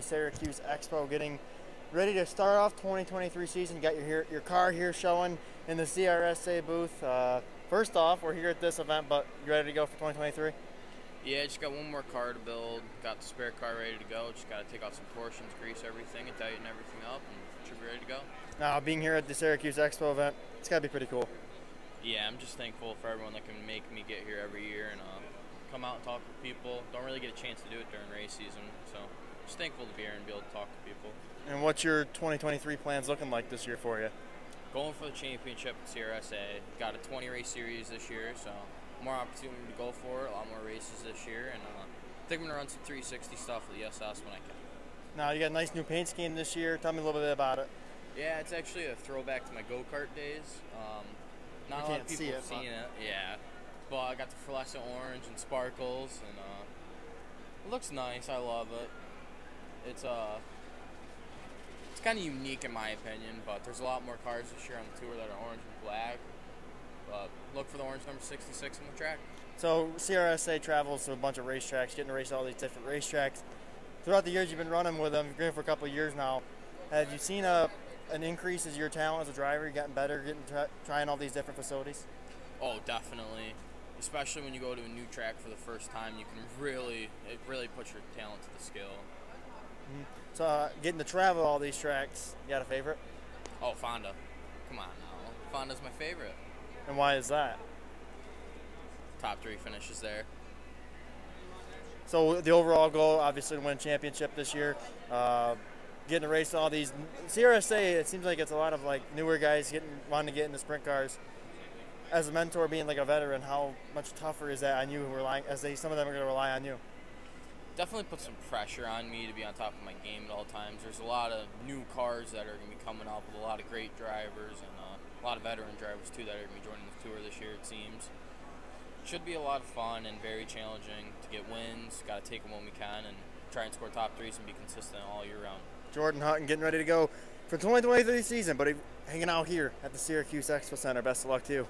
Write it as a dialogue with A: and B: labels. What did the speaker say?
A: Syracuse Expo, getting ready to start off 2023 season. You got your your car here showing in the CRSA booth. Uh, first off, we're here at this event, but you ready to go for 2023?
B: Yeah, just got one more car to build. Got the spare car ready to go. Just got to take off some portions, grease everything, and tighten everything up, and should be ready to go.
A: Now, being here at the Syracuse Expo event, it's got to be pretty cool.
B: Yeah, I'm just thankful for everyone that can make me get here every year and uh, come out and talk with people. Don't really get a chance to do it during race season, so just thankful to be here and be able to talk to people.
A: And what's your 2023 plans looking like this year for you?
B: Going for the championship at CRSA. Got a 20 race series this year, so more opportunity to go for it. A lot more races this year, and uh, I think I'm gonna run some 360 stuff with the SS when I can.
A: Now you got a nice new paint scheme this year. Tell me a little bit about it.
B: Yeah, it's actually a throwback to my go kart days. Um, not a lot of people
A: it,
B: have seen
A: but-
B: it. Yeah, but I got the fluorescent orange and sparkles, and uh, it looks nice. I love it. It's uh, it's kind of unique in my opinion, but there's a lot more cars this year on the tour that are orange and black. But look for the orange number 66 on the track.
A: So CRSA travels to a bunch of racetracks, getting to race all these different racetracks. Throughout the years you've been running with them, you've been for a couple of years now. Have you seen a an increase as your talent as a driver? You getting better, getting try, trying all these different facilities.
B: Oh, definitely. Especially when you go to a new track for the first time, you can really, it really puts your talent to the skill.
A: So uh, getting to travel all these tracks, you got a favorite?
B: Oh, Fonda. Come on now. Fonda's my favorite.
A: And why is that?
B: Top three finishes there.
A: So the overall goal, obviously, to win a championship this year. Uh, getting to race all these CRSA, it seems like it's a lot of like newer guys getting wanting to get into sprint cars. As a mentor, being like a veteran, how much tougher is that on you? Relying as they some of them are going to rely on you.
B: Definitely put some pressure on me to be on top of my game at all times. There's a lot of new cars that are going to be coming up with a lot of great drivers and uh, a lot of veteran drivers too that are going to be joining the tour this year. It seems. Should be a lot of fun and very challenging to get wins. Got to take them when we can and try and score top threes and be consistent all year round.
A: Jordan Hutton getting ready to go for 2023 season, but hanging out here at the Syracuse Expo Center. Best of luck to you.